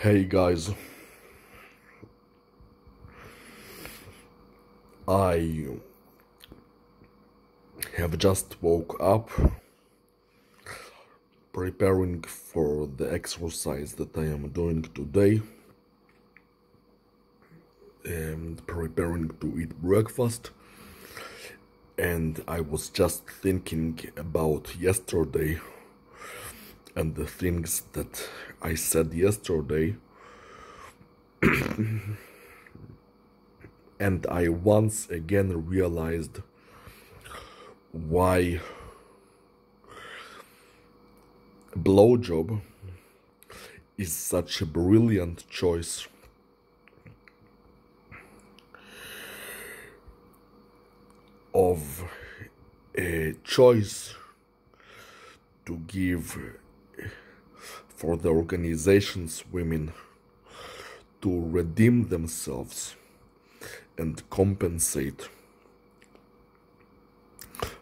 Hey guys, I have just woke up preparing for the exercise that I am doing today and preparing to eat breakfast. And I was just thinking about yesterday and the things that I said yesterday. and I once again realized why blowjob is such a brilliant choice. Of a choice to give for the organization's women to redeem themselves and compensate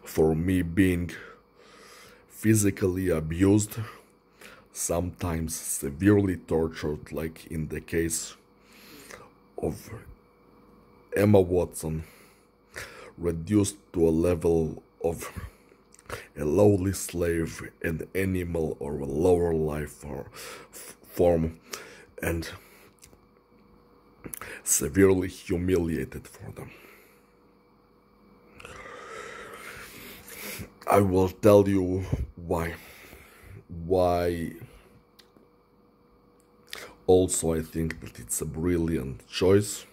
for me being physically abused, sometimes severely tortured, like in the case of Emma Watson, reduced to a level of a lowly slave, an animal, or a lower life form, and severely humiliated for them. I will tell you why. Why also I think that it's a brilliant choice.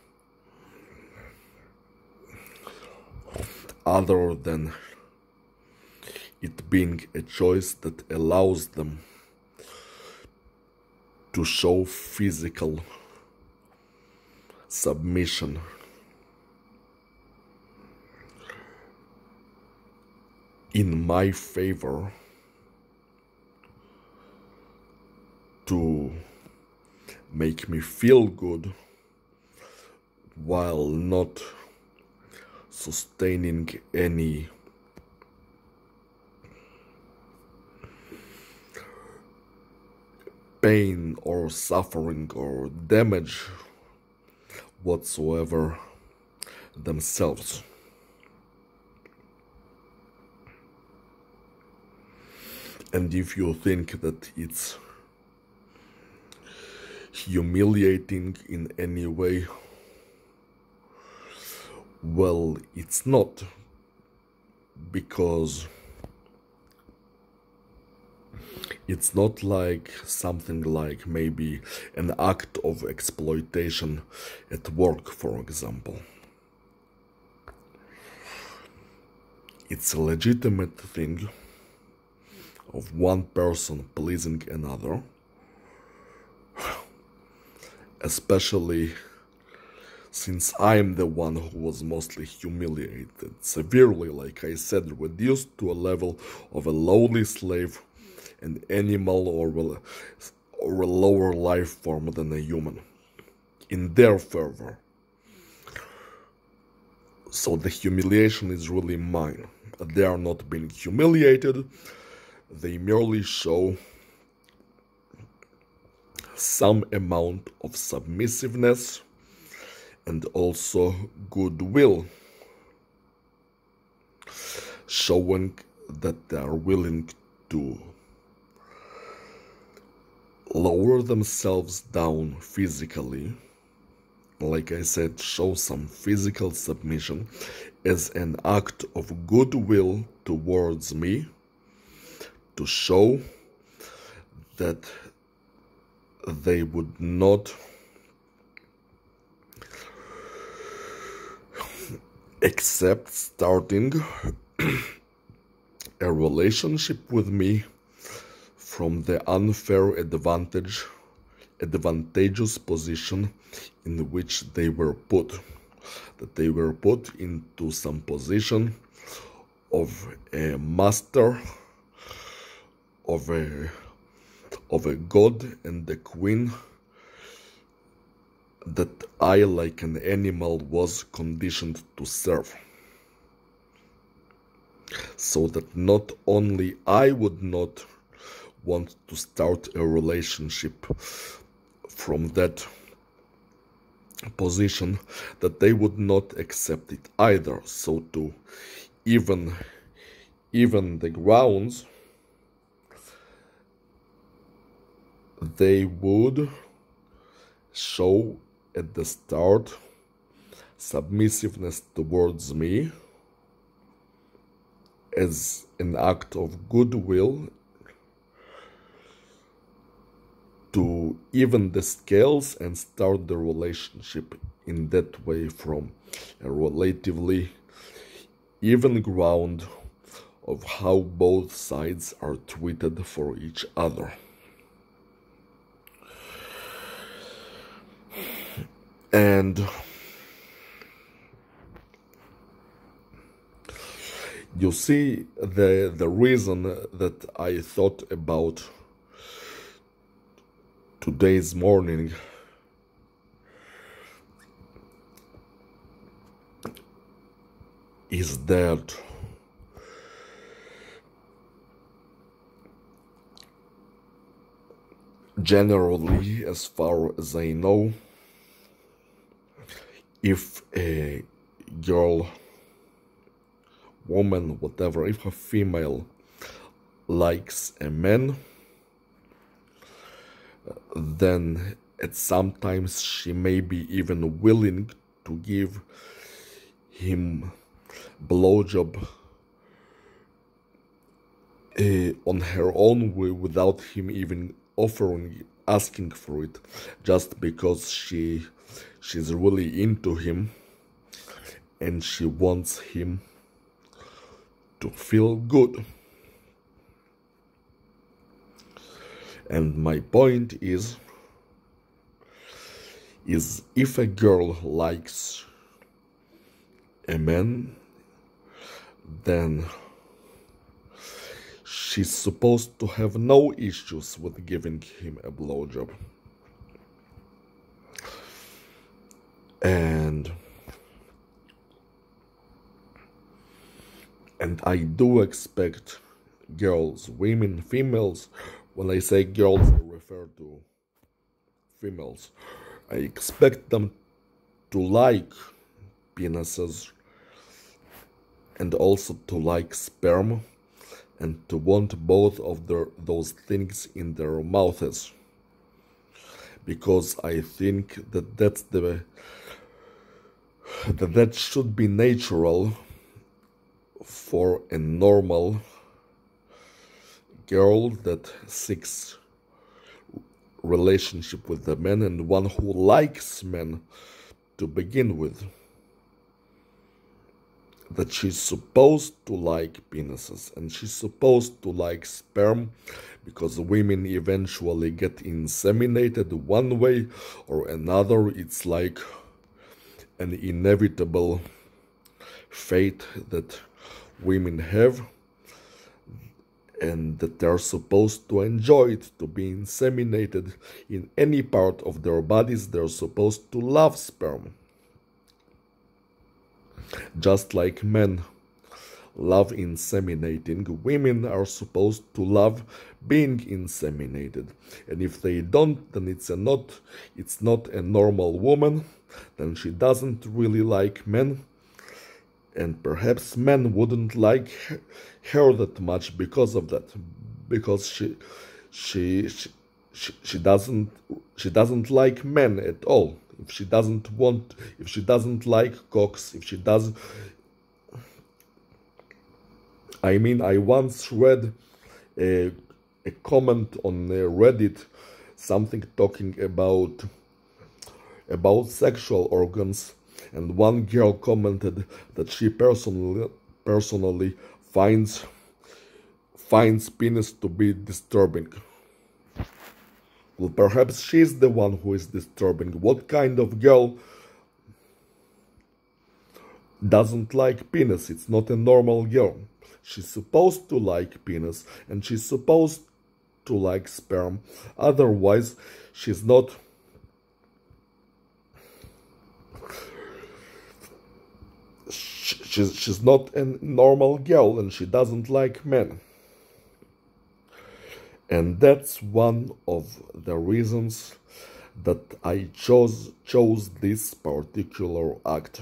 Other than it being a choice that allows them to show physical submission. In my favor, to make me feel good while not sustaining any pain or suffering or damage whatsoever themselves. And if you think that it's humiliating in any way, well, it's not because it's not like something like maybe an act of exploitation at work, for example. It's a legitimate thing of one person pleasing another, especially since I'm the one who was mostly humiliated, severely, like I said, reduced to a level of a lowly slave an animal or a, or a lower life form than a human in their fervor. So the humiliation is really mine. They are not being humiliated, they merely show some amount of submissiveness and also goodwill, showing that they are willing to lower themselves down physically, like I said, show some physical submission as an act of goodwill towards me to show that they would not accept starting a relationship with me from the unfair advantage advantageous position in which they were put that they were put into some position of a master of a of a god and the queen that I like an animal was conditioned to serve. So that not only I would not want to start a relationship from that position that they would not accept it either. So to even even the grounds they would show at the start submissiveness towards me as an act of goodwill to even the scales and start the relationship in that way from a relatively even ground of how both sides are treated for each other. And you see the the reason that I thought about today's morning. Is that generally as far as I know if a girl woman whatever if a female likes a man then at sometimes she may be even willing to give him blowjob uh, on her own way without him even offering asking for it. Just because she she's really into him and she wants him to feel good And my point is is if a girl likes a man then she's supposed to have no issues with giving him a blowjob. And and I do expect girls, women, females when I say girls, I refer to females. I expect them to like penises and also to like sperm and to want both of their, those things in their mouths because I think that that's the that that should be natural for a normal girl that seeks relationship with the men and one who likes men to begin with. That she's supposed to like penises and she's supposed to like sperm because women eventually get inseminated one way or another. It's like an inevitable fate that women have and that they're supposed to enjoy it, to be inseminated in any part of their bodies, they're supposed to love sperm. Just like men love inseminating, women are supposed to love being inseminated. And if they don't, then it's a not it's not a normal woman, then she doesn't really like men and perhaps men wouldn't like her that much because of that. Because she she she, she, doesn't she doesn't like men at all. If she doesn't want if she doesn't like cocks if she does i mean i once read a, a comment on reddit something talking about about sexual organs and one girl commented that she personally personally finds finds penis to be disturbing. Well, perhaps she's the one who is disturbing. What kind of girl doesn't like penis? It's not a normal girl. She's supposed to like penis and she's supposed to like sperm. Otherwise, she's not she's she's not a normal girl and she doesn't like men and that's one of the reasons that I chose chose this particular act.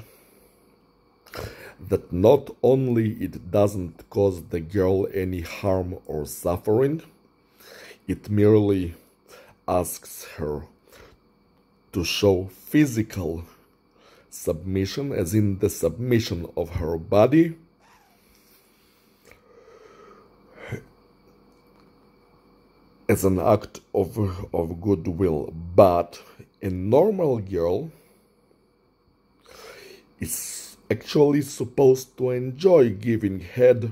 That not only it doesn't cause the girl any harm or suffering, it merely asks her to show physical submission, as in the submission of her body as an act of, of goodwill. But a normal girl is actually supposed to enjoy giving head,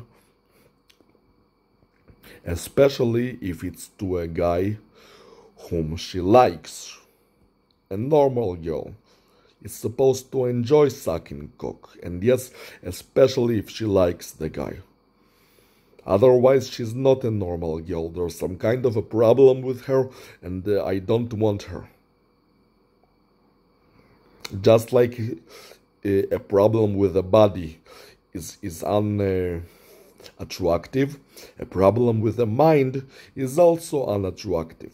especially if it's to a guy whom she likes. A normal girl is supposed to enjoy sucking cock, and yes, especially if she likes the guy. Otherwise, she's not a normal girl. There's some kind of a problem with her, and uh, I don't want her. Just like uh, a problem with the body is is unattractive, uh, a problem with the mind is also unattractive.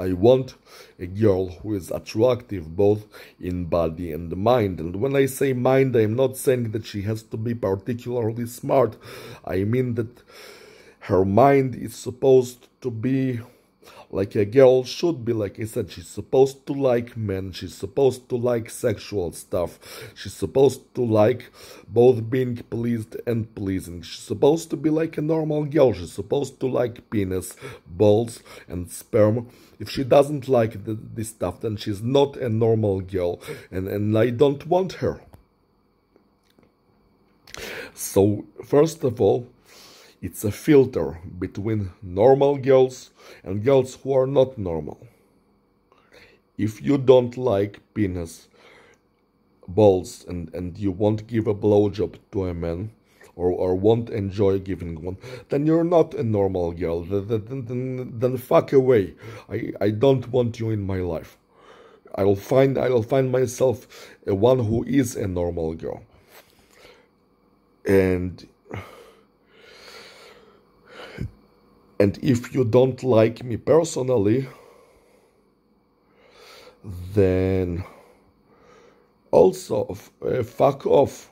I want a girl who is attractive both in body and mind. And when I say mind, I'm not saying that she has to be particularly smart. I mean that her mind is supposed to be like a girl should be like i said she's supposed to like men she's supposed to like sexual stuff. She's supposed to like both being pleased and pleasing. She's supposed to be like a normal girl. She's supposed to like penis balls and sperm. If she doesn't like the, this stuff then she's not a normal girl and and i don't want her. So first of all it's a filter between normal girls and girls who are not normal. If you don't like penis, balls, and, and you won't give a blowjob to a man, or, or won't enjoy giving one, then you're not a normal girl. Then, then, then fuck away. I, I don't want you in my life. I'll find I'll find myself a one who is a normal girl. And And if you don't like me personally, then also uh, fuck off.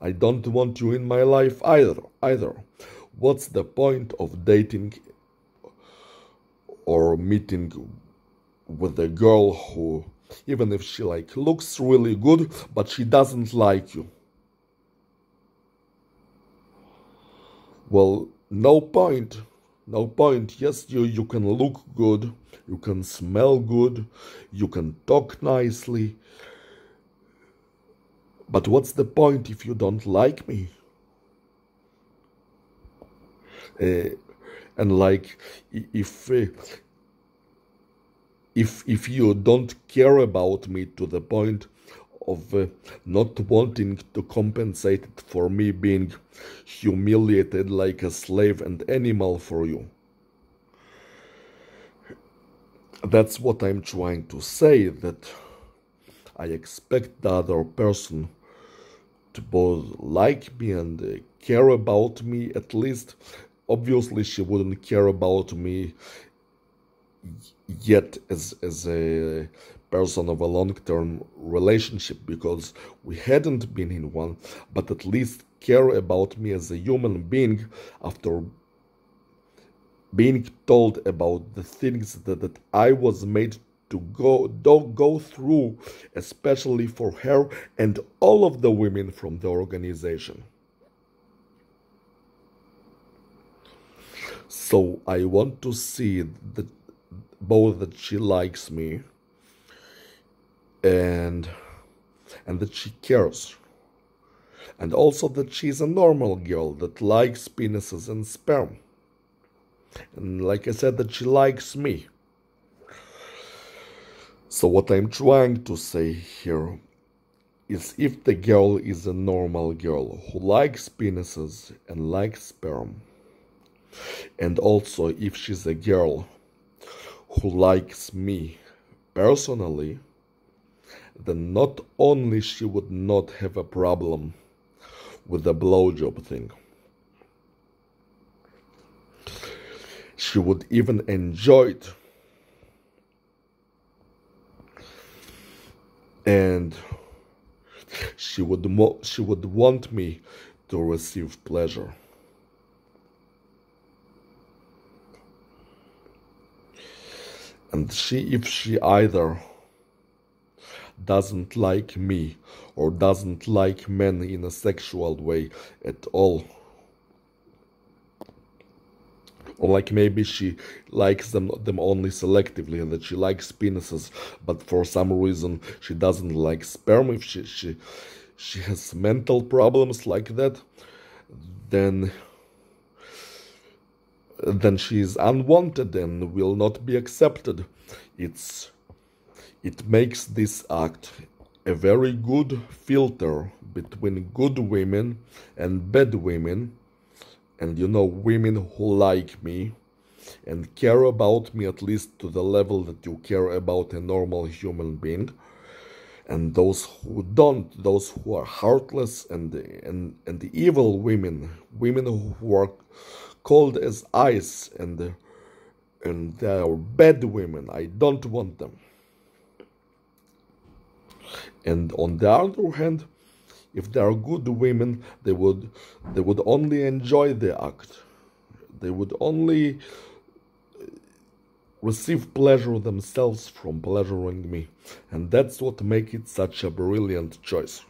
I don't want you in my life either. Either. What's the point of dating or meeting with a girl who, even if she like looks really good, but she doesn't like you? Well, no point no point. Yes, you, you can look good, you can smell good, you can talk nicely. But what's the point if you don't like me? Uh, and like if uh, if if you don't care about me to the point of uh, not wanting to compensate for me being humiliated like a slave and animal for you. That's what I'm trying to say, that I expect the other person to both like me and uh, care about me at least. Obviously, she wouldn't care about me yet as as a person of a long-term relationship because we hadn't been in one, but at least care about me as a human being after being told about the things that, that I was made to go don't go through, especially for her and all of the women from the organization. So I want to see that both that she likes me and and that she cares. And also that she's a normal girl that likes penises and sperm. And like i said that she likes me. So what i'm trying to say here is if the girl is a normal girl who likes penises and likes sperm and also if she's a girl who likes me personally then not only she would not have a problem with the blowjob thing, she would even enjoy it. And she would mo- she would want me to receive pleasure. And she if she either doesn't like me or doesn't like men in a sexual way at all, or like maybe she likes them them only selectively and that she likes penises but for some reason she doesn't like sperm. If she she she has mental problems like that then then she is unwanted and will not be accepted. It's it makes this act a very good filter between good women and bad women. And you know women who like me and care about me at least to the level that you care about a normal human being. And those who don't those who are heartless and and and the evil women women who are cold as ice and and they are bad women. I don't want them and on the other hand if they are good women they would they would only enjoy the act. They would only uh, receive pleasure themselves from pleasuring me. And that's what makes it such a brilliant choice